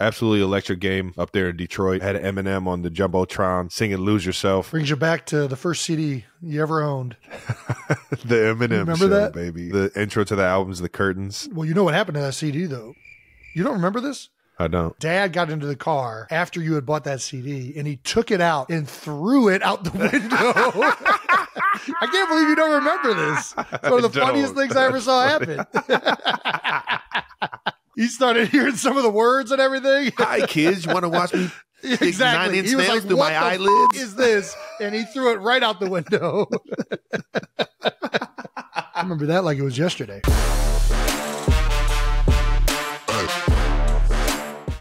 Absolutely electric game up there in Detroit. Had Eminem on the Jumbotron singing Lose Yourself. Brings you back to the first CD you ever owned. the Eminem remember show, that? baby. The intro to the album's The Curtains. Well, you know what happened to that CD, though. You don't remember this? I don't. Dad got into the car after you had bought that CD and he took it out and threw it out the window. I can't believe you don't remember this. It's one of the funniest things I ever saw happen. He started hearing some of the words and everything. Hi, kids. You want to watch me exactly. nine-inch He was nails like, through "What my the eyelids?" F- is this? And he threw it right out the window. I remember that like it was yesterday.